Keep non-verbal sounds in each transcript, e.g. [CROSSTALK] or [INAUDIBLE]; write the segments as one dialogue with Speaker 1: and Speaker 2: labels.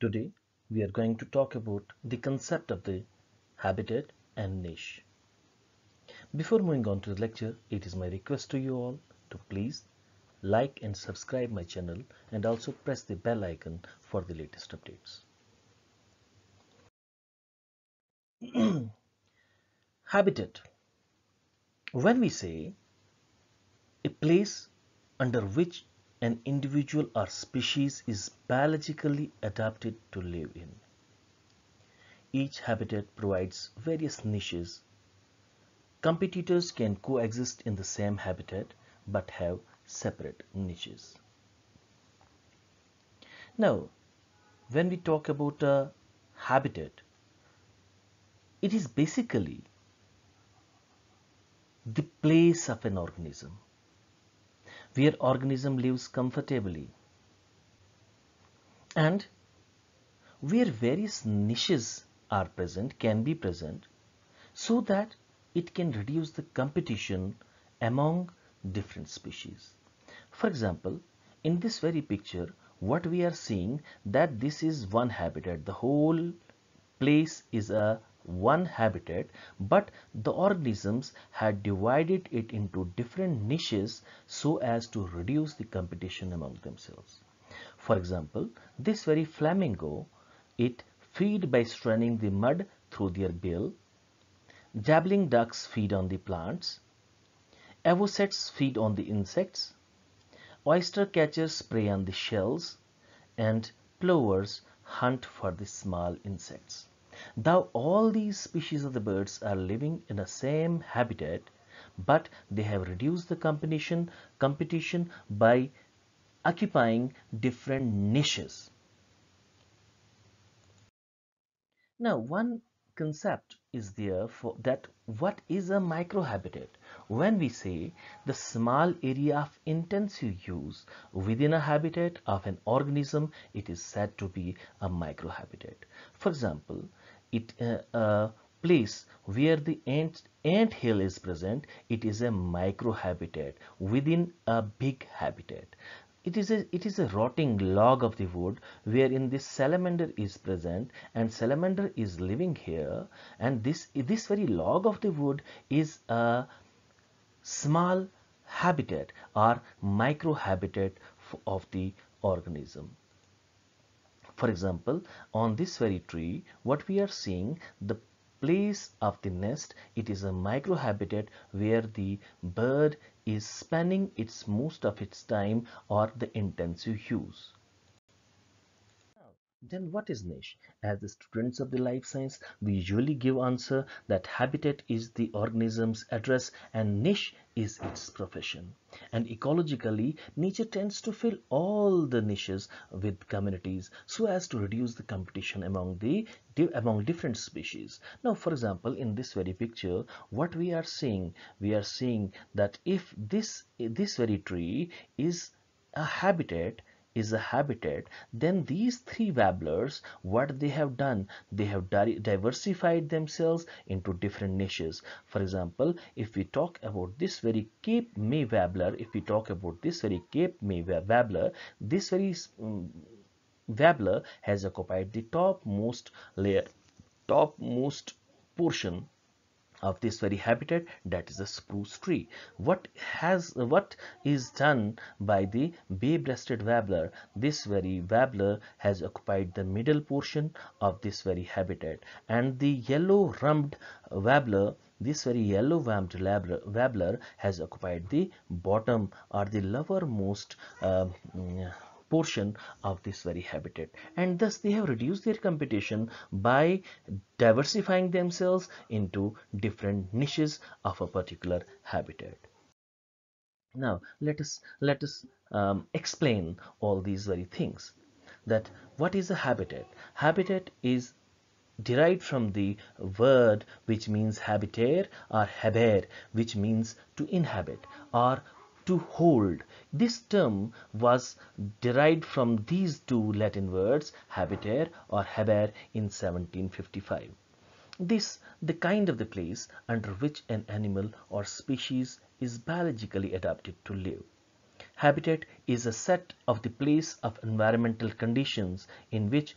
Speaker 1: Today we are going to talk about the concept of the habitat and niche. Before moving on to the lecture, it is my request to you all to please like and subscribe my channel and also press the bell icon for the latest updates. [CLEARS THROAT] habitat. When we say a place under which an individual or species is biologically adapted to live in. Each habitat provides various niches. Competitors can coexist in the same habitat but have separate niches. Now, when we talk about a habitat, it is basically the place of an organism where organism lives comfortably. And where various niches are present can be present so that it can reduce the competition among different species. For example in this very picture what we are seeing that this is one habitat. The whole place is a one habitat but the organisms had divided it into different niches so as to reduce the competition among themselves. For example this very flamingo it feed by straining the mud through their bill. Dabbling ducks feed on the plants. Avocets feed on the insects. Oyster catchers prey on the shells. And plovers hunt for the small insects Though all these species of the birds are living in the same habitat, but they have reduced the competition, competition by occupying different niches. Now, one concept is there for that what is a microhabitat when we say the small area of intensive use within a habitat of an organism it is said to be a microhabitat for example it uh, a place where the ant ant hill is present it is a microhabitat within a big habitat. It is a it is a rotting log of the wood wherein this salamander is present and salamander is living here and this this very log of the wood is a small habitat or micro habitat of the organism for example on this very tree what we are seeing the place of the nest it is a microhabitat where the bird is spending its most of its time or the intensive use then what is niche? As the students of the life science, we usually give answer that habitat is the organism's address and niche is its profession. And ecologically, nature tends to fill all the niches with communities so as to reduce the competition among the among different species. Now, for example, in this very picture, what we are seeing, we are seeing that if this this very tree is a habitat is a habitat then these three warblers what they have done? They have diversified themselves into different niches. For example if we talk about this very cape may warbler if we talk about this very cape may warbler this very um, has occupied the topmost layer topmost portion of this very habitat that is a spruce tree. What has what is done by the bay-breasted warbler? This very warbler has occupied the middle portion of this very habitat. And the yellow rumped warbler this very yellow rumped warbler has occupied the bottom or the lowermost uh, portion of this very habitat. And thus they have reduced their competition by diversifying themselves into different niches of a particular habitat. Now let us let us um, explain all these very things. That what is a habitat? Habitat is derived from the word which means habiter or haber which means to inhabit or to hold. This term was derived from these two Latin words, habiter or haber in 1755. This the kind of the place under which an animal or species is biologically adapted to live. Habitat is a set of the place of environmental conditions in which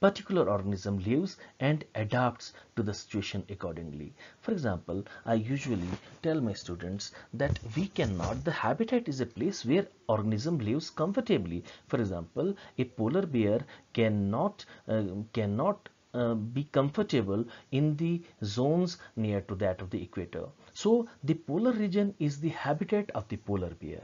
Speaker 1: particular organism lives and adapts to the situation accordingly. For example, I usually tell my students that we cannot, the habitat is a place where organism lives comfortably. For example, a polar bear cannot, uh, cannot uh, be comfortable in the zones near to that of the equator. So the polar region is the habitat of the polar bear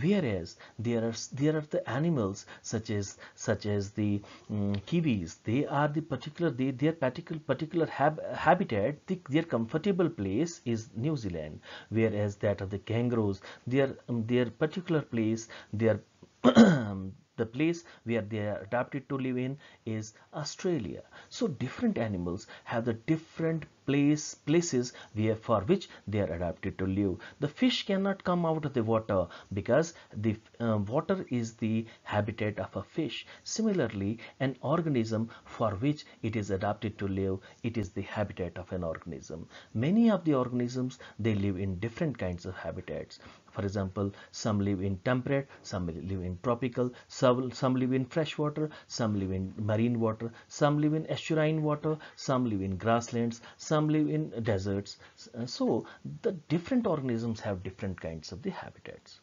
Speaker 1: whereas there are there are the animals such as such as the um, kiwis. They are the particular they, their particular particular hab, habitat the, their comfortable place is new zealand. Whereas that of the kangaroos. Their um, their particular place their [CLEARS THROAT] the place where they are adapted to live in is Australia. So different animals have the different place places where for which they are adapted to live. The fish cannot come out of the water because the uh, water is the habitat of a fish. Similarly an organism for which it is adapted to live it is the habitat of an organism. Many of the organisms they live in different kinds of habitats. For example, some live in temperate, some live in tropical, some, some live in fresh water, some live in marine water, some live in estuarine water, some live in grasslands, some live in deserts. So the different organisms have different kinds of the habitats.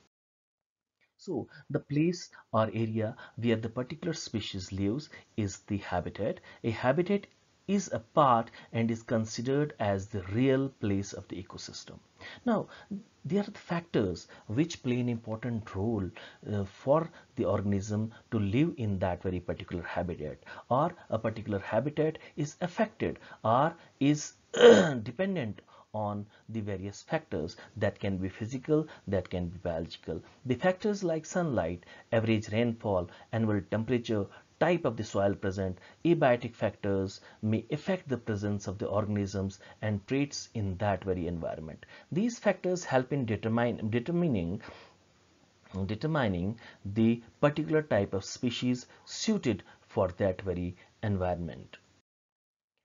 Speaker 1: So the place or area where the particular species lives is the habitat. A habitat is a part and is considered as the real place of the ecosystem. Now, there are the factors which play an important role uh, for the organism to live in that very particular habitat or a particular habitat is affected or is [CLEARS THROAT] dependent on the various factors that can be physical that can be biological the factors like sunlight average rainfall annual temperature type of the soil present, abiotic factors may affect the presence of the organisms and traits in that very environment. These factors help in determine, determining determining the particular type of species suited for that very environment.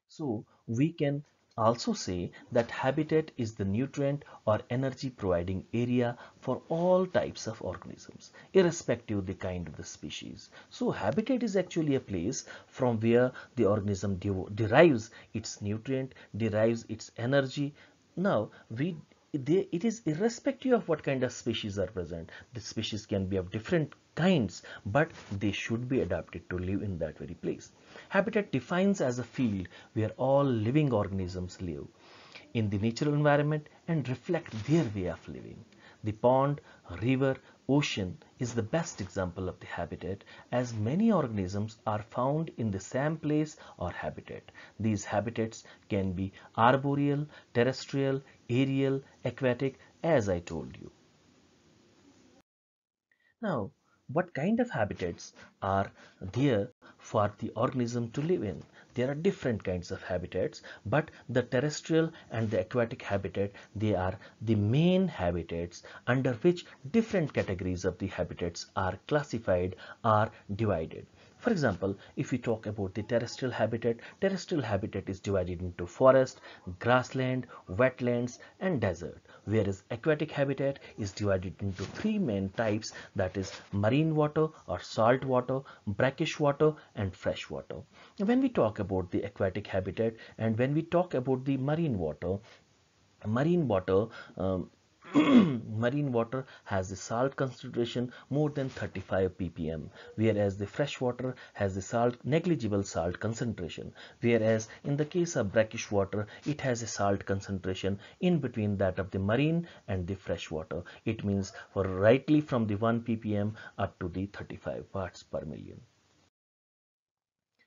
Speaker 1: So we can also say that habitat is the nutrient or energy providing area for all types of organisms irrespective of the kind of the species. So habitat is actually a place from where the organism de derives its nutrient derives its energy. Now we they, it is irrespective of what kind of species are present. The species can be of different kinds but they should be adapted to live in that very place habitat defines as a field where all living organisms live in the natural environment and reflect their way of living the pond river ocean is the best example of the habitat as many organisms are found in the same place or habitat. These habitats can be arboreal, terrestrial, aerial, aquatic as I told you. Now what kind of habitats are there for the organism to live in? There are different kinds of habitats, but the terrestrial and the aquatic habitat, they are the main habitats under which different categories of the habitats are classified or divided. For example, if we talk about the terrestrial habitat, terrestrial habitat is divided into forest, grassland, wetlands and desert, whereas aquatic habitat is divided into three main types that is marine water or salt water, brackish water and fresh water. When we talk about the aquatic habitat and when we talk about the marine water, marine water um, [CLEARS THROAT] marine water has a salt concentration more than 35 ppm whereas the fresh water has the salt negligible salt concentration. Whereas in the case of brackish water it has a salt concentration in between that of the marine and the fresh water. It means for rightly from the 1 ppm up to the 35 parts per million.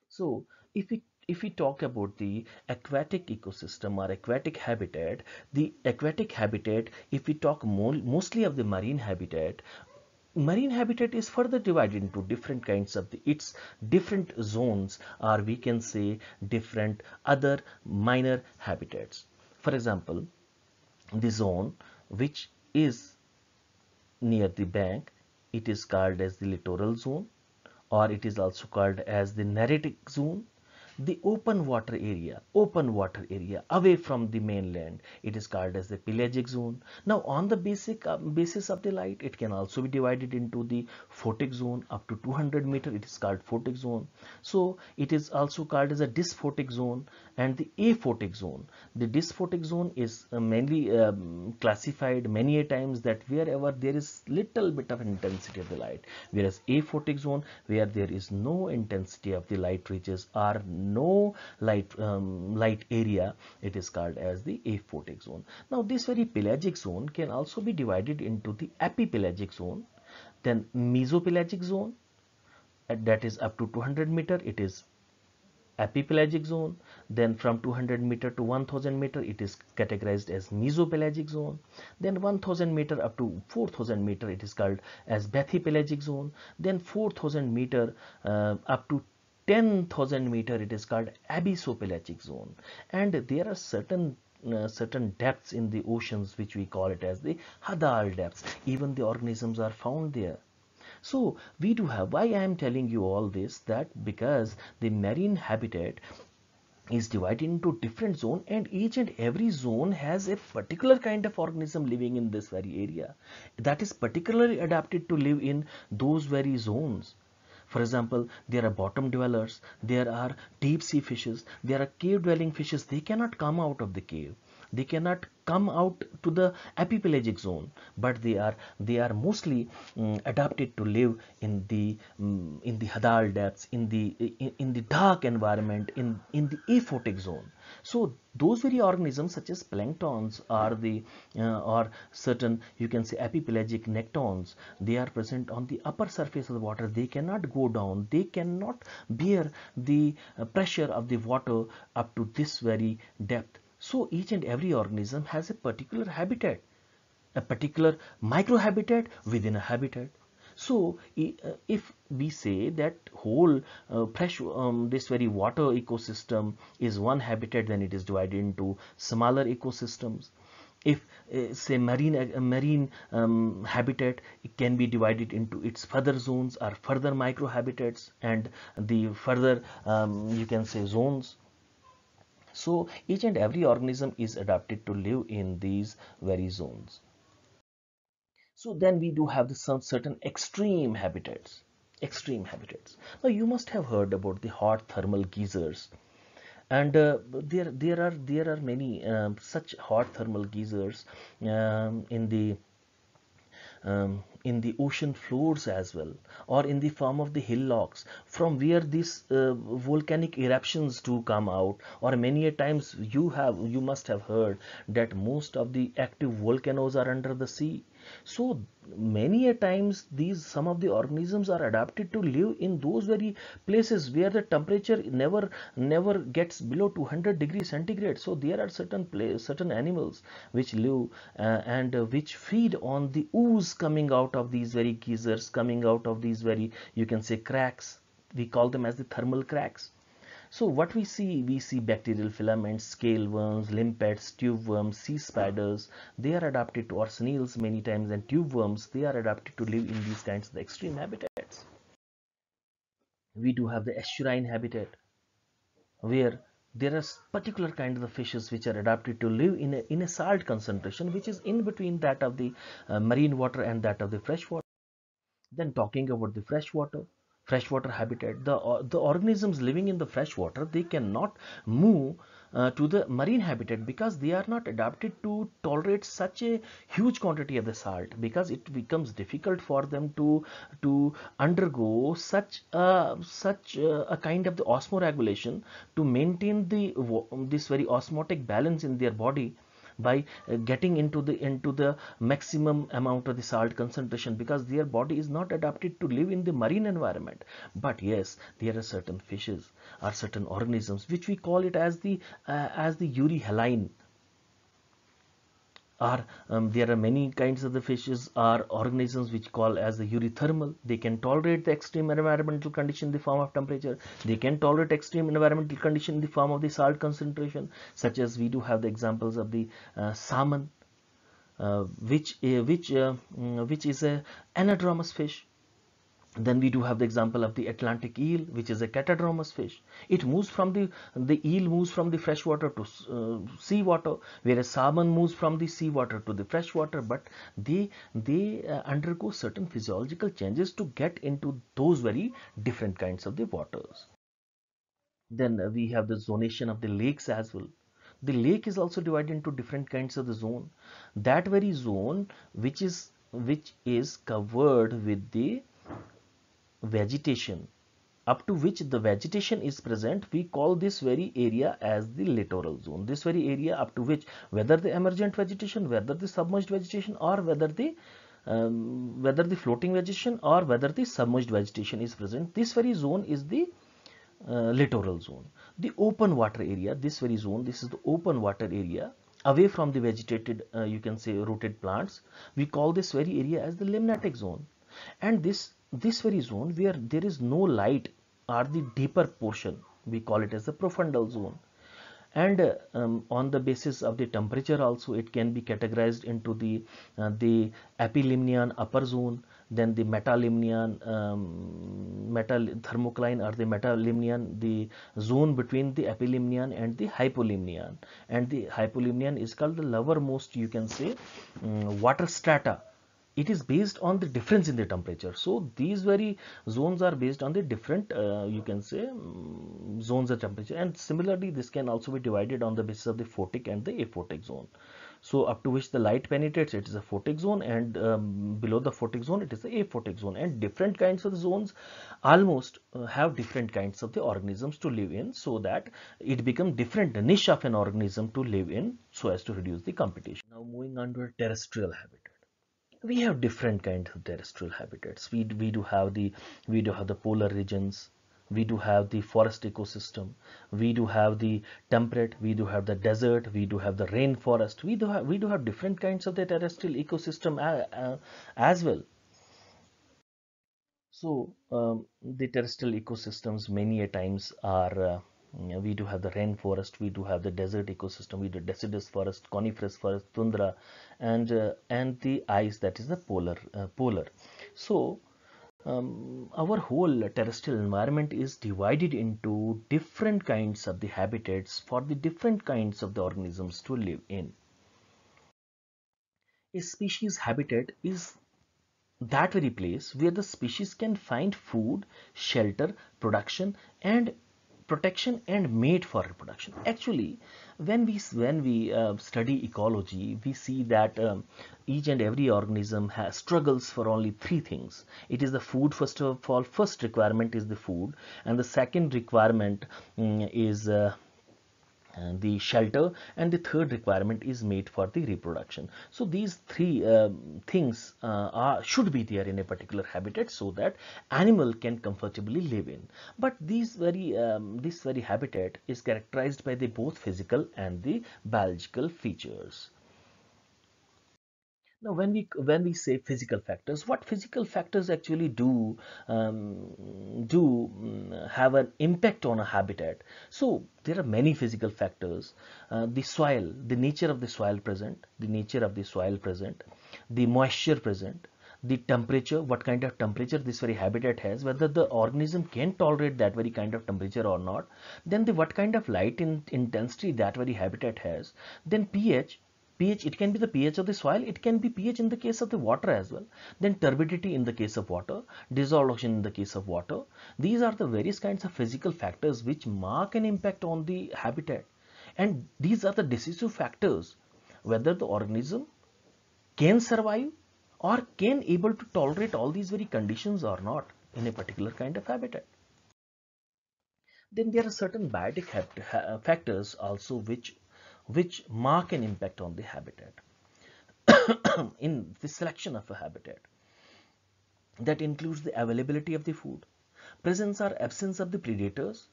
Speaker 1: So if we if we talk about the aquatic ecosystem or aquatic habitat, the aquatic habitat, if we talk mostly of the marine habitat, marine habitat is further divided into different kinds of the, its different zones or we can say different other minor habitats. For example, the zone which is near the bank, it is called as the littoral zone or it is also called as the neritic zone the open water area open water area away from the mainland. It is called as the pelagic zone. Now on the basic uh, basis of the light it can also be divided into the photic zone up to 200 meter. It is called photic zone. So it is also called as a dysphotic zone and the aphotic zone. The dysphotic zone is uh, mainly um, classified many a times that wherever there is little bit of intensity of the light. Whereas aphotic zone where there is no intensity of the light reaches or no light um, light area it is called as the aphotic zone. Now this very pelagic zone can also be divided into the epipelagic zone then mesopelagic zone that is up to 200 meter it is epipelagic zone then from 200 meter to 1000 meter it is categorized as mesopelagic zone then 1000 meter up to 4000 meter it is called as bathypelagic zone then 4000 meter uh, up to 10,000 meter it is called abyssopelagic zone. And there are certain uh, certain depths in the oceans which we call it as the hadal depths. Even the organisms are found there. So we do have why I am telling you all this that because the marine habitat is divided into different zone and each and every zone has a particular kind of organism living in this very area. That is particularly adapted to live in those very zones for example there are bottom dwellers there are deep sea fishes there are cave dwelling fishes they cannot come out of the cave they cannot come out to the epipelagic zone but they are they are mostly um, adapted to live in the um, in the hadal depths in the in, in, the dark environment in in the aphotic zone. So those very organisms such as planktons are the uh, or certain you can say epipelagic nectons they are present on the upper surface of the water. They cannot go down. They cannot bear the uh, pressure of the water up to this very depth so each and every organism has a particular habitat, a particular microhabitat within a habitat. So uh, if we say that whole uh, fresh um, this very water ecosystem is one habitat then it is divided into smaller ecosystems if uh, say marine uh, marine um, habitat it can be divided into its further zones or further microhabitats and the further um, you can say zones so each and every organism is adapted to live in these very zones. So then we do have some certain extreme habitats. Extreme habitats. Now you must have heard about the hot thermal geysers and uh, there there are there are many um, such hot thermal geysers um, in the um, in the ocean floors as well or in the form of the hillocks from where these uh, volcanic eruptions do come out or many a times you have you must have heard that most of the active volcanoes are under the sea so many a times these some of the organisms are adapted to live in those very places where the temperature never never gets below 200 degrees centigrade. So there are certain place, certain animals which live uh, and uh, which feed on the ooze coming out of these very geysers coming out of these very you can say cracks. We call them as the thermal cracks so what we see, we see bacterial filaments, scale worms, limpets, tube worms, sea spiders. They are adapted to or many times and tube worms. They are adapted to live in these kinds of extreme habitats. We do have the estuarine habitat where there are particular kind of fishes which are adapted to live in a, in a salt concentration which is in between that of the uh, marine water and that of the fresh water. Then talking about the fresh water, freshwater habitat. The uh, the organisms living in the freshwater they cannot move uh, to the marine habitat because they are not adapted to tolerate such a huge quantity of the salt because it becomes difficult for them to to undergo such a such a, a kind of the osmoregulation to maintain the this very osmotic balance in their body by uh, getting into the into the maximum amount of the salt concentration because their body is not adapted to live in the marine environment. But yes there are certain fishes or certain organisms which we call it as the uh, as the euryhaline are um, there are many kinds of the fishes are organisms which call as the euthermal they can tolerate the extreme environmental condition in the form of temperature. They can tolerate extreme environmental condition in the form of the salt concentration such as we do have the examples of the uh, salmon uh, which uh, which uh, mm, which is a anadromous fish then we do have the example of the Atlantic eel, which is a catadromous fish. It moves from the, the eel moves from the freshwater to uh, seawater, whereas salmon moves from the seawater to the freshwater, but they, they uh, undergo certain physiological changes to get into those very different kinds of the waters. Then uh, we have the zonation of the lakes as well. The lake is also divided into different kinds of the zone. That very zone which is which is covered with the vegetation. Up to which the vegetation is present we call this very area as the littoral zone. This very area up to which whether the emergent vegetation whether the submerged vegetation or whether the um, whether the floating vegetation or whether the submerged vegetation is present this very zone is the uh, littoral zone. The open water area this very zone this is the open water area away from the vegetated uh, you can say rooted plants. We call this very area as the limnetic zone. And this this very zone where there is no light or the deeper portion. We call it as the profundal zone. And um, on the basis of the temperature also it can be categorized into the uh, the epilimnion upper zone then the metalimnion um, metal thermocline or the metalimnion the zone between the epilimnion and the hypolimnion and the hypolimnion is called the lowermost you can say um, water strata it is based on the difference in the temperature. So these very zones are based on the different uh, you can say um, zones of temperature. And similarly this can also be divided on the basis of the photic and the aphotic zone. So up to which the light penetrates it is a photic zone and um, below the photic zone it is the aphotic zone. And different kinds of zones almost uh, have different kinds of the organisms to live in so that it becomes different niche of an organism to live in so as to reduce the competition. Now moving on to a terrestrial habitat we have different kinds of terrestrial habitats. We, we do have the we do have the polar regions we do have the forest ecosystem we do have the temperate we do have the desert we do have the rainforest. We do have we do have different kinds of the terrestrial ecosystem as well. So um, the terrestrial ecosystems many a times are uh, we do have the rainforest we do have the desert ecosystem we do deciduous forest coniferous forest tundra and uh, and the ice that is the polar uh, polar. So um, our whole terrestrial environment is divided into different kinds of the habitats for the different kinds of the organisms to live in. A species habitat is that very place where the species can find food shelter production and protection and mate for reproduction. Actually when we when we uh, study ecology we see that um, each and every organism has struggles for only three things. It is the food first of all first requirement is the food and the second requirement um, is uh, the shelter and the third requirement is made for the reproduction. So these three um, things uh, are should be there in a particular habitat so that animal can comfortably live in. But these very um, this very habitat is characterized by the both physical and the biological features now, when we when we say physical factors, what physical factors actually do um, do mm, have an impact on a habitat? So there are many physical factors. Uh, the soil, the nature of the soil present, the nature of the soil present, the moisture present, the temperature, what kind of temperature this very habitat has, whether the organism can tolerate that very kind of temperature or not, then the what kind of light in, intensity that very habitat has, then pH, pH, it can be the pH of the soil, it can be pH in the case of the water as well. Then turbidity in the case of water, dissolved oxygen in the case of water. These are the various kinds of physical factors which mark an impact on the habitat. And these are the decisive factors whether the organism can survive or can able to tolerate all these very conditions or not in a particular kind of habitat. Then there are certain biotic factors also which which mark an impact on the habitat. [COUGHS] in the selection of a habitat that includes the availability of the food, presence or absence of the predators,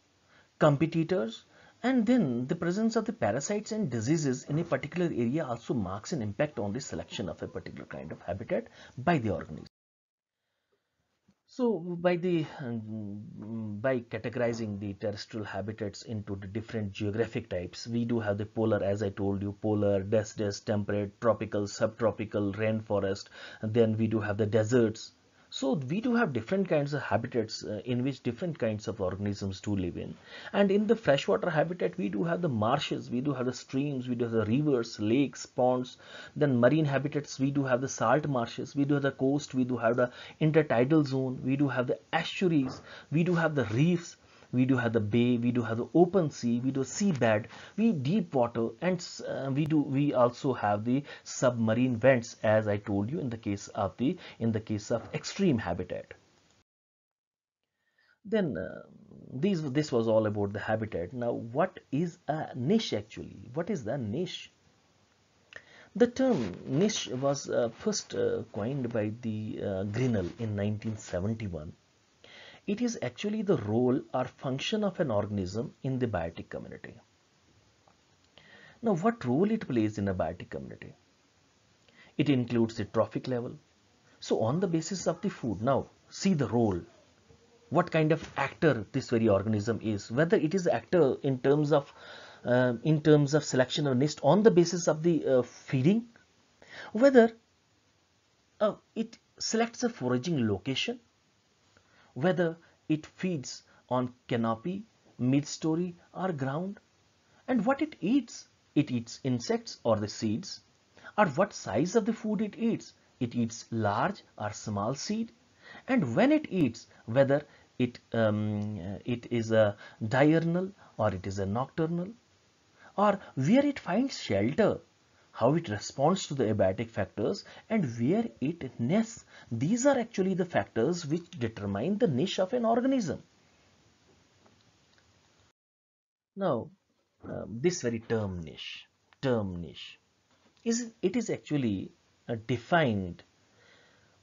Speaker 1: competitors, and then the presence of the parasites and diseases in a particular area also marks an impact on the selection of a particular kind of habitat by the organism. So by the um, by categorizing the terrestrial habitats into the different geographic types, we do have the polar, as I told you, polar, deciduous, temperate, tropical, subtropical, rainforest, and then we do have the deserts. So we do have different kinds of habitats uh, in which different kinds of organisms do live in. And in the freshwater habitat we do have the marshes we do have the streams we do have the rivers lakes ponds. Then marine habitats we do have the salt marshes we do have the coast we do have the intertidal zone we do have the estuaries we do have the reefs we do have the bay we do have the open sea we do seabed we deep water and uh, we do we also have the submarine vents as i told you in the case of the in the case of extreme habitat. Then uh, these this was all about the habitat. Now what is a niche actually? What is the niche? The term niche was uh, first uh, coined by the uh, Grinnell in 1971 it is actually the role or function of an organism in the biotic community. Now, what role it plays in a biotic community? It includes the trophic level. So, on the basis of the food, now see the role. What kind of actor this very organism is, whether it is actor in terms of uh, in terms of selection of nest on the basis of the uh, feeding, whether uh, it selects a foraging location whether it feeds on canopy, mid-story or ground and what it eats. It eats insects or the seeds or what size of the food it eats. It eats large or small seed and when it eats whether it, um, it is a diurnal or it is a nocturnal or where it finds shelter how it responds to the abiotic factors and where it nests. These are actually the factors which determine the niche of an organism. Now, um, this very term niche, term niche, is it is actually uh, defined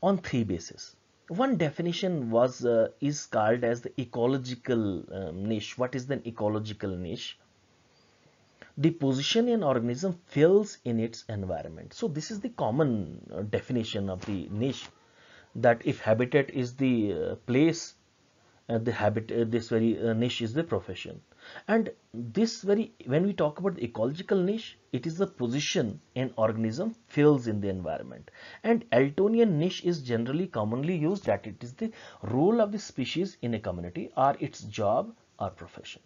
Speaker 1: on three bases. One definition was uh, is called as the ecological um, niche. What is the ecological niche? The position an organism fills in its environment. So this is the common uh, definition of the niche that if habitat is the uh, place uh, the habit uh, this very uh, niche is the profession. And this very when we talk about the ecological niche it is the position an organism fills in the environment. And Eltonian niche is generally commonly used that it is the role of the species in a community or its job or profession.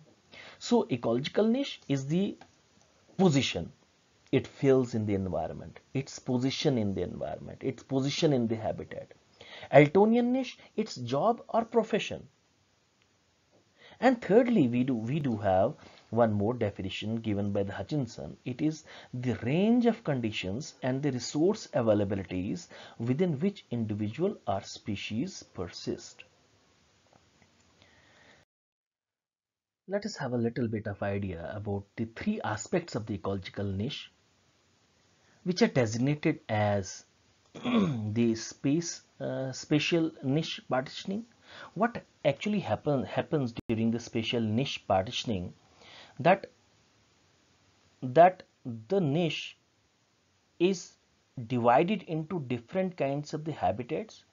Speaker 1: So ecological niche is the position it fills in the environment, its position in the environment, its position in the habitat. Eltonian niche, its job or profession. And thirdly, we do, we do have one more definition given by the Hutchinson. It is the range of conditions and the resource availabilities within which individual or species persist. Let us have a little bit of idea about the three aspects of the ecological niche which are designated as [CLEARS THROAT] the space uh, spatial niche partitioning. What actually happen, happens during the spatial niche partitioning? That that the niche is divided into different kinds of the habitats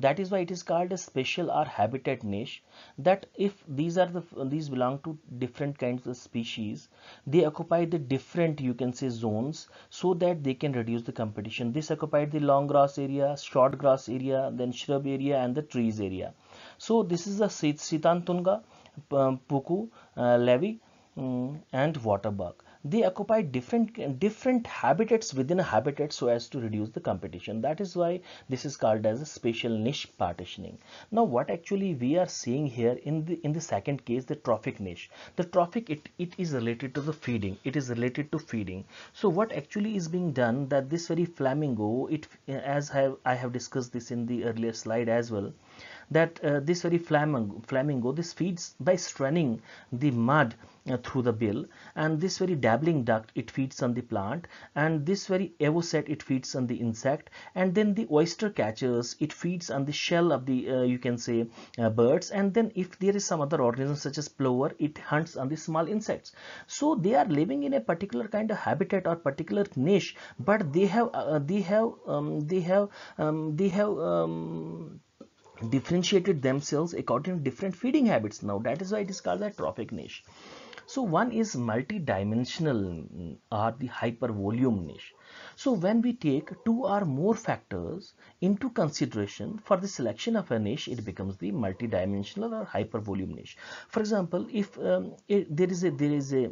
Speaker 1: that is why it is called a special or habitat niche that if these are the these belong to different kinds of species they occupy the different you can say zones so that they can reduce the competition. This occupied the long grass area short grass area then shrub area and the trees area. So this is the sitatunga puku uh, levy um, and waterbuck they occupy different different habitats within a habitat so as to reduce the competition. That is why this is called as a spatial niche partitioning. Now what actually we are seeing here in the in the second case the trophic niche. The trophic it it is related to the feeding. It is related to feeding. So what actually is being done that this very flamingo it as I have, I have discussed this in the earlier slide as well that uh, this very flamingo, flamingo this feeds by straining the mud uh, through the bill. And this very dabbling duck it feeds on the plant. And this very avocet it feeds on the insect. And then the oyster catchers it feeds on the shell of the uh, you can say uh, birds. And then if there is some other organism such as plover it hunts on the small insects. So they are living in a particular kind of habitat or particular niche. But they have uh, they have um, they have um, they have um, differentiated themselves according to different feeding habits now that is why it is called a trophic niche So one is multi-dimensional mm, or the hypervolume niche. So when we take two or more factors into consideration for the selection of a niche, it becomes the multi-dimensional or hypervolume niche. For example, if um, it, there is a there is a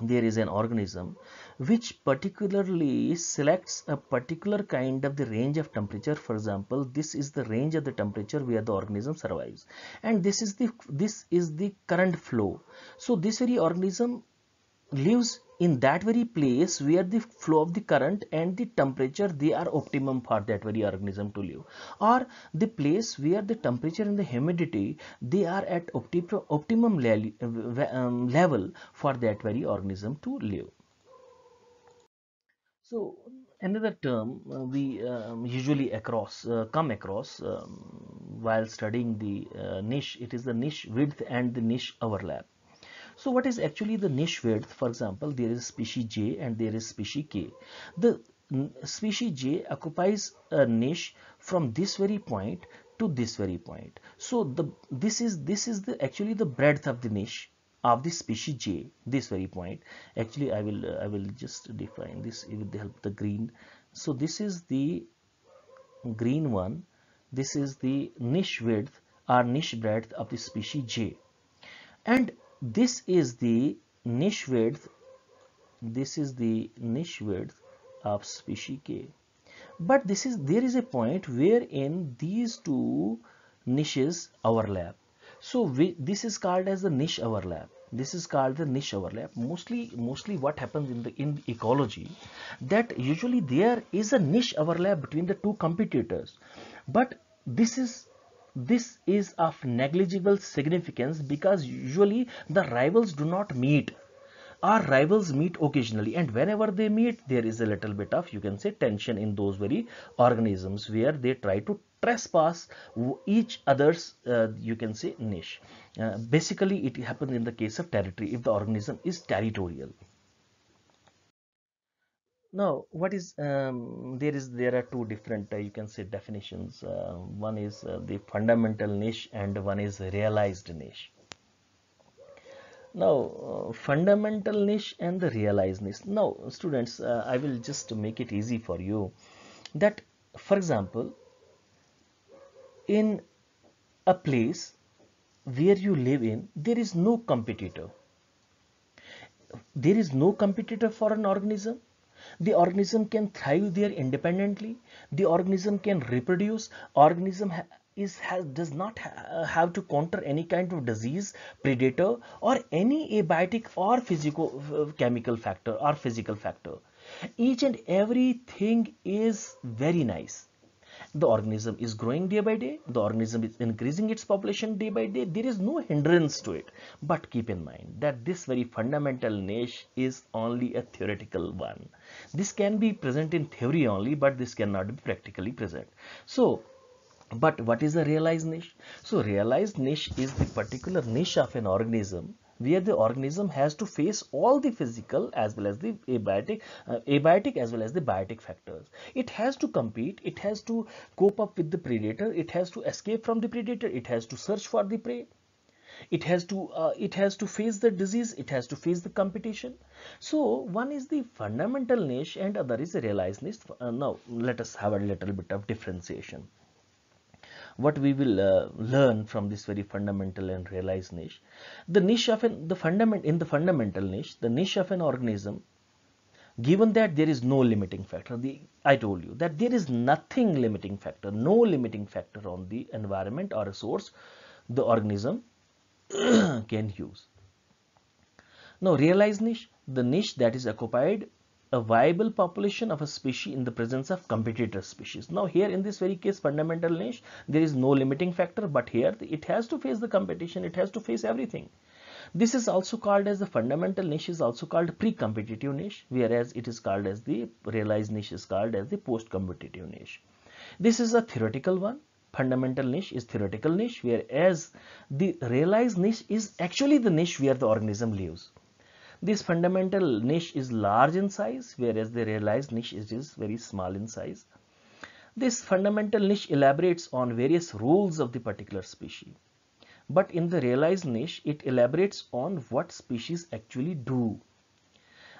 Speaker 1: there is an organism which particularly selects a particular kind of the range of temperature. For example this is the range of the temperature where the organism survives. And this is the this is the current flow. So this very organism lives in that very place where the flow of the current and the temperature they are optimum for that very organism to live. Or the place where the temperature and the humidity they are at optimum, optimum le um, level for that very organism to live so another term uh, we um, usually across uh, come across um, while studying the uh, niche it is the niche width and the niche overlap so what is actually the niche width? For example, there is species J and there is species K. The species J occupies a niche from this very point to this very point. So the this is this is the actually the breadth of the niche of the species J. This very point. Actually, I will uh, I will just define this with the help of the green. So this is the green one. This is the niche width or niche breadth of the species J. And this is the niche width this is the niche width of species k but this is there is a point wherein these two niches overlap so we, this is called as the niche overlap this is called the niche overlap. Mostly mostly what happens in the in ecology that usually there is a niche overlap between the two competitors. But this is this is of negligible significance because usually the rivals do not meet. Our rivals meet occasionally and whenever they meet there is a little bit of you can say tension in those very organisms where they try to trespass each other's uh, you can say niche. Uh, basically it happens in the case of territory if the organism is territorial. Now what is um, there is there are two different uh, you can say definitions. Uh, one is uh, the fundamental niche and one is realized niche. Now uh, fundamental niche and the realized niche. Now students i will just make it easy for you that for example in a place where you live in there is no competitor. There is no competitor for an organism. The organism can thrive there independently. The organism can reproduce. Organism is has does not ha have to counter any kind of disease predator or any abiotic or physical chemical factor or physical factor. Each and everything is very nice the organism is growing day by day. The organism is increasing its population day by day. There is no hindrance to it. But keep in mind that this very fundamental niche is only a theoretical one. This can be present in theory only but this cannot be practically present. So but what is a realized niche? So realized niche is the particular niche of an organism where the organism has to face all the physical as well as the abiotic uh, abiotic as well as the biotic factors. It has to compete it has to cope up with the predator it has to escape from the predator it has to search for the prey. It has to uh, it has to face the disease it has to face the competition. So one is the fundamental niche and other is the realized niche. Uh, now let us have a little bit of differentiation what we will uh, learn from this very fundamental and realized niche. The niche of an the fundament in the fundamental niche the niche of an organism given that there is no limiting factor the i told you that there is nothing limiting factor no limiting factor on the environment or a source the organism [CLEARS THROAT] can use. Now realized niche the niche that is occupied a viable population of a species in the presence of competitor species. Now here in this very case fundamental niche there is no limiting factor but here it has to face the competition it has to face everything. This is also called as the fundamental niche is also called pre-competitive niche whereas it is called as the realized niche is called as the post-competitive niche. This is a theoretical one fundamental niche is theoretical niche whereas the realized niche is actually the niche where the organism lives this fundamental niche is large in size, whereas the realized niche is very small in size. This fundamental niche elaborates on various rules of the particular species. but in the realized niche it elaborates on what species actually do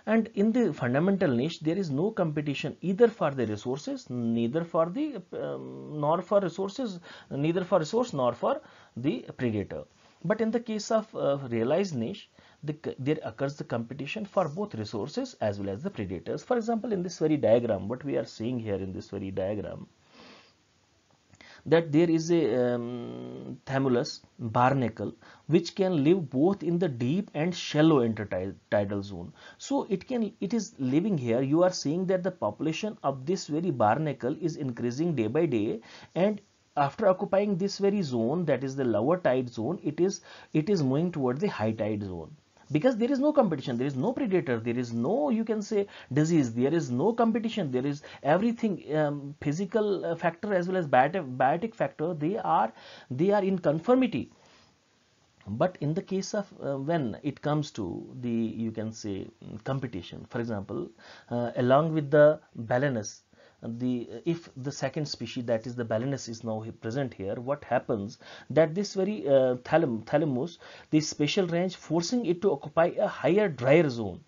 Speaker 1: and in the fundamental niche there is no competition either for the resources neither for the um, nor for resources neither for resource nor for the predator but in the case of uh, realized niche the, there occurs the competition for both resources as well as the predators for example in this very diagram what we are seeing here in this very diagram that there is a um, Chthamalus barnacle which can live both in the deep and shallow intertidal zone. So it can it is living here. You are seeing that the population of this very barnacle is increasing day by day and after occupying this very zone that is the lower tide zone it is it is moving towards the high tide zone. Because there is no competition there is no predator there is no you can say disease there is no competition there is everything um, physical uh, factor as well as biotic factor they are they are in conformity. But in the case of uh, when it comes to the you can say competition for example uh, along with the balanus the if the second species that is the balanus is now present here what happens? That this very uh, Chthamalus this spatial range forcing it to occupy a higher drier zone.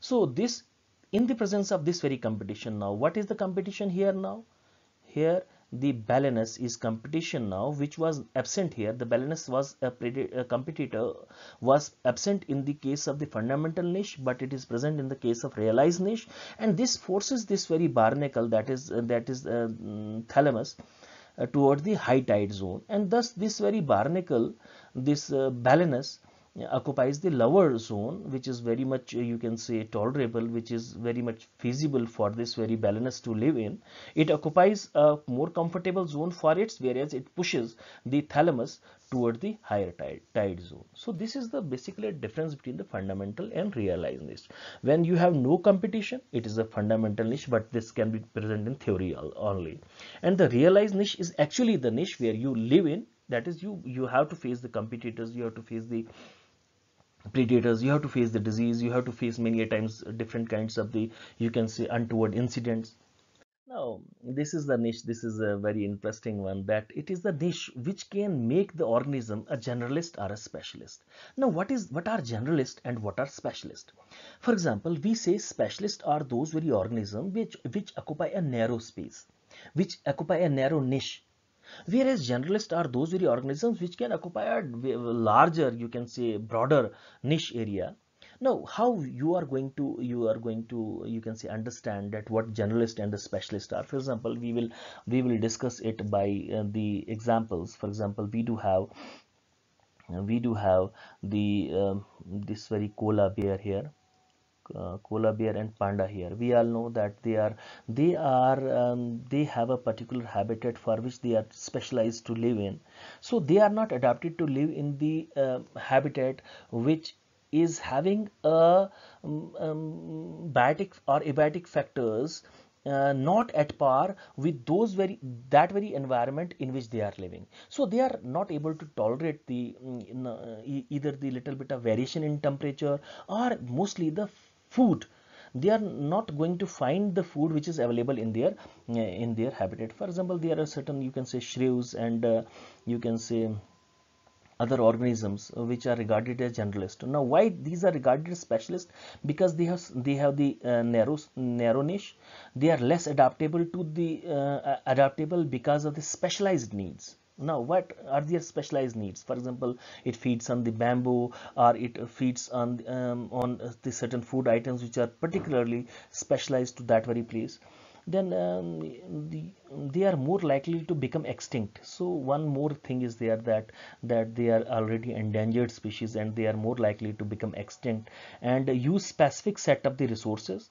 Speaker 1: So this in the presence of this very competition now what is the competition here now? Here the balanus is competition now which was absent here. The balanus was a, a, competitor was absent in the case of the fundamental niche but it is present in the case of realized niche. And this forces this very barnacle that is uh, that is uh, Chthamalus uh, toward the high tide zone. And thus this very barnacle this uh, balanus occupies the lower zone which is very much you can say tolerable which is very much feasible for this very balanus to live in it occupies a more comfortable zone for its whereas it pushes the Chthamalus toward the higher tide, tide zone. So this is the basically difference between the fundamental and realized. Niche when you have no competition it is a fundamental niche but this can be present in theory only. And the realized niche is actually the niche where you live in that is you you have to face the competitors you have to face the predators you have to face the disease you have to face many times different kinds of the you can say untoward incidents. Now this is the niche this is a very interesting one that it is the niche which can make the organism a generalist or a specialist. Now what is what are generalist and what are specialist for example we say specialist are those very organisms which which occupy a narrow space which occupy a narrow niche Whereas generalists are those very organisms which can occupy a larger, you can say broader niche area. Now, how you are going to, you are going to, you can say understand that what generalist and the specialist are. For example, we will, we will discuss it by uh, the examples. For example, we do have, we do have the, uh, this very koala bear here uh, koala bear and panda here. We all know that they are they are um, they have a particular habitat for which they are specialized to live in. So they are not adapted to live in the uh, habitat which is having a um, um, biotic or abiotic factors uh, not at par with those very that very environment in which they are living. So they are not able to tolerate the mm, uh, either the little bit of variation in temperature or mostly the food. They are not going to find the food which is available in their uh, in their habitat. For example there are certain you can say shrews and uh, you can say other organisms which are regarded as generalist. Now why these are regarded as specialist because they have they have the uh, narrow narrow niche. They are less adaptable to the uh, adaptable because of the specialized needs now what are their specialized needs? For example it feeds on the bamboo or it feeds on um, on the certain food items which are particularly specialized to that very place. Then um, the, they are more likely to become extinct. So one more thing is there that that they are already endangered species and they are more likely to become extinct. And use specific set of the resources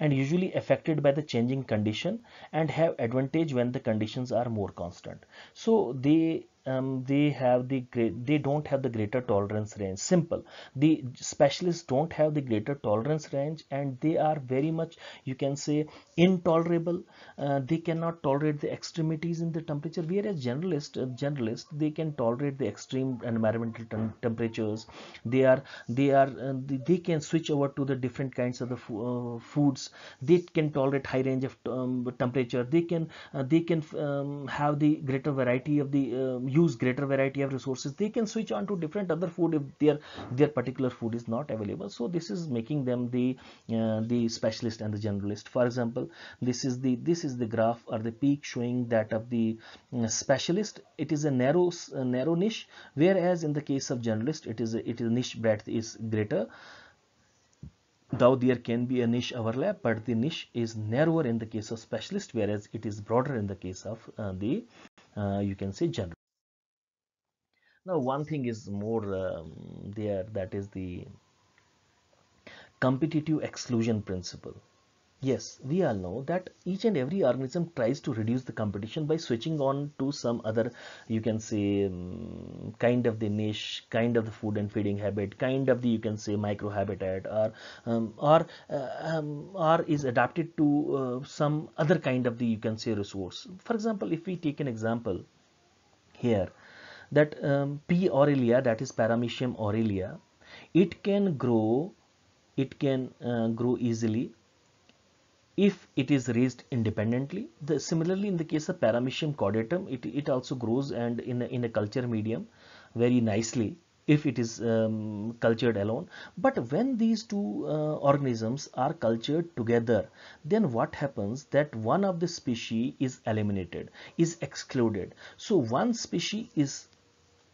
Speaker 1: and usually affected by the changing condition and have advantage when the conditions are more constant. So they um, they have the great they don't have the greater tolerance range. Simple. The specialists don't have the greater tolerance range and they are very much you can say intolerable. Uh, they cannot tolerate the extremities in the temperature whereas generalist uh, generalist they can tolerate the extreme environmental temperatures. They are they are uh, they can switch over to the different kinds of the uh, foods. They can tolerate high range of um, temperature. They can uh, they can um, have the greater variety of the um, use greater variety of resources they can switch on to different other food if their their particular food is not available. So this is making them the uh, the specialist and the generalist. For example this is the this is the graph or the peak showing that of the uh, specialist. It is a narrow uh, narrow niche whereas in the case of generalist it is a, it is niche breadth is greater. Though there can be a niche overlap but the niche is narrower in the case of specialist whereas it is broader in the case of uh, the uh, you can say general now one thing is more um, there that is the competitive exclusion principle Yes, we all know that each and every organism tries to reduce the competition by switching on to some other, you can say, um, kind of the niche, kind of the food and feeding habit, kind of the, you can say, microhabitat or, um, or, uh, um, or is adapted to uh, some other kind of the, you can say, resource. For example, if we take an example here, that um, P. aurelia, that is Paramecium aurelia, it can grow, it can uh, grow easily if it is raised independently. The, similarly, in the case of Paramecium caudatum, it, it also grows and in a, in a culture medium very nicely if it is um, cultured alone. But when these two uh, organisms are cultured together, then what happens that one of the species is eliminated, is excluded. So one species is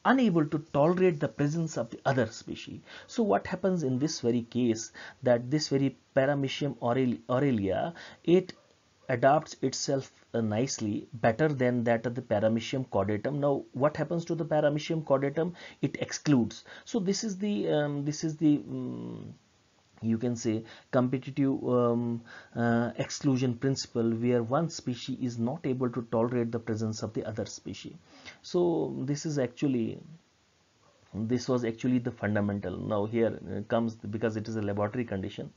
Speaker 1: unable to tolerate the presence of the other species. So what happens in this very case that this very Paramecium aurelia, it adapts itself uh, nicely better than that of the Paramecium caudatum. Now what happens to the Paramecium caudatum? It excludes. So this is the um, this is the um, you can say competitive um, uh, exclusion principle where one species is not able to tolerate the presence of the other species. So this is actually this was actually the fundamental. Now here uh, comes because it is a laboratory condition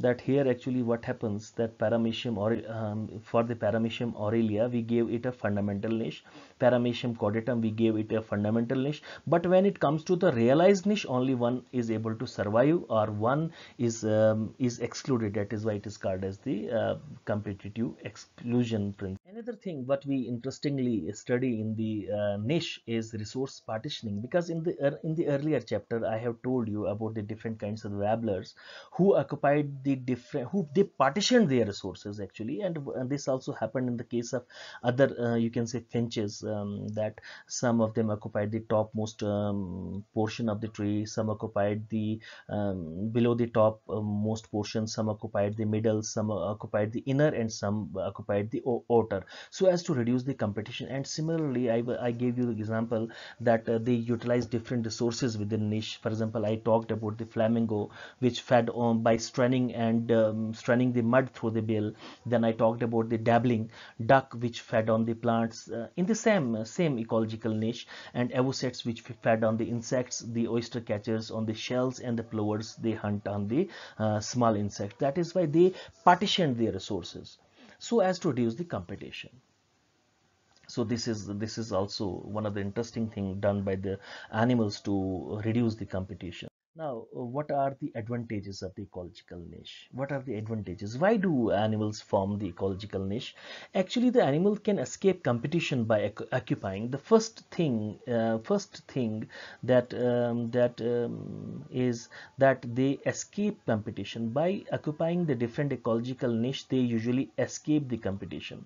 Speaker 1: that here actually what happens that paramecium or um, for the paramecium aurelia we gave it a fundamental niche. Paramecium caudatum we gave it a fundamental niche. But when it comes to the realized niche only one is able to survive or one is um, is excluded. That is why it is called as the uh, competitive exclusion principle another thing what we interestingly study in the uh, niche is resource partitioning because in the in the earlier chapter i have told you about the different kinds of warblers who occupied the different who they partitioned their resources actually and, and this also happened in the case of other uh, you can say finches um, that some of them occupied the topmost um, portion of the tree some occupied the um, below the top uh, most portion some occupied the middle some occupied the inner and some occupied the outer so as to reduce the competition and similarly I, I gave you the example that uh, they utilize different resources within niche. For example I talked about the flamingo which fed on by straining and um, straining the mud through the bill. Then I talked about the dabbling duck which fed on the plants uh, in the same same same ecological niche and avocets which fed on the insects the oyster catchers on the shells and the plovers they hunt on the uh, small insects. That is why they partitioned their resources so as to reduce the competition. So this is this is also one of the interesting thing done by the animals to reduce the competition now, uh, what are the advantages of the ecological niche? What are the advantages? Why do animals form the ecological niche? Actually, the animal can escape competition by occupying the first thing. Uh, first thing that um, that um, is that they escape competition by occupying the different ecological niche. They usually escape the competition.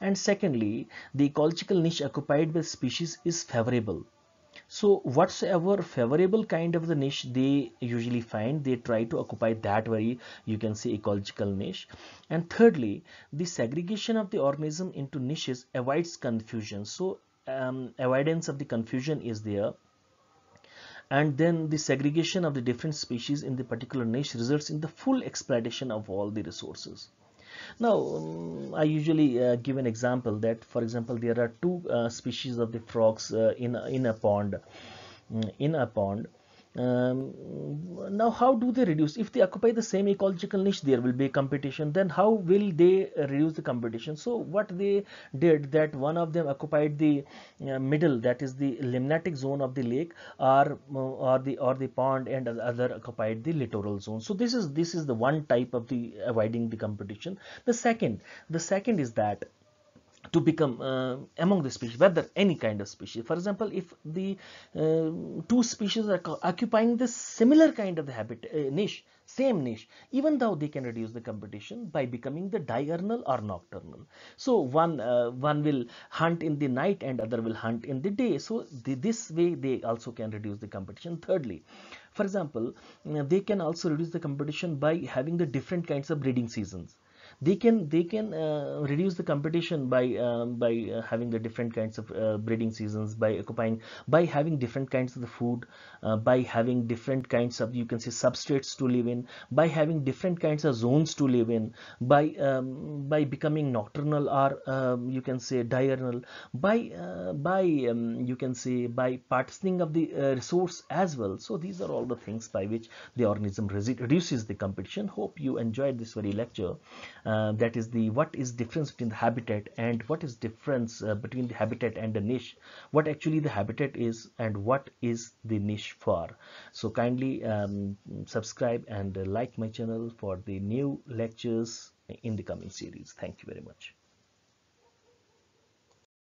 Speaker 1: And secondly, the ecological niche occupied by species is favorable so whatsoever favorable kind of the niche they usually find, they try to occupy that very, you can say ecological niche. And thirdly, the segregation of the organism into niches avoids confusion. So um, avoidance of the confusion is there and then the segregation of the different species in the particular niche results in the full exploitation of all the resources. Now, um, I usually uh, give an example that, for example, there are two uh, species of the frogs uh, in, in a pond. Mm, in a pond um, now how do they reduce? If they occupy the same ecological niche there will be competition. Then how will they reduce the competition? So what they did that one of them occupied the uh, middle that is the limnetic zone of the lake or uh, or the or the pond and other occupied the littoral zone. So this is this is the one type of the avoiding the competition. The second the second is that to become uh, among the species whether any kind of species. For example if the uh, two species are occupying the similar kind of the habit uh, niche same niche even though they can reduce the competition by becoming the diurnal or nocturnal. So one uh, one will hunt in the night and other will hunt in the day. So the, this way they also can reduce the competition. Thirdly for example they can also reduce the competition by having the different kinds of breeding seasons they can they can uh, reduce the competition by um, by uh, having the different kinds of uh, breeding seasons by occupying by having different kinds of the food uh, by having different kinds of you can say substrates to live in by having different kinds of zones to live in by um, by becoming nocturnal or um, you can say diurnal by uh, by um, you can say by partitioning of the uh, resource as well. So these are all the things by which the organism reduces the competition. Hope you enjoyed this very lecture uh, that is the what is difference between the habitat and what is difference uh, between the habitat and the niche? What actually the habitat is and what is the niche for? So kindly um, subscribe and like my channel for the new lectures in the coming series. Thank you very much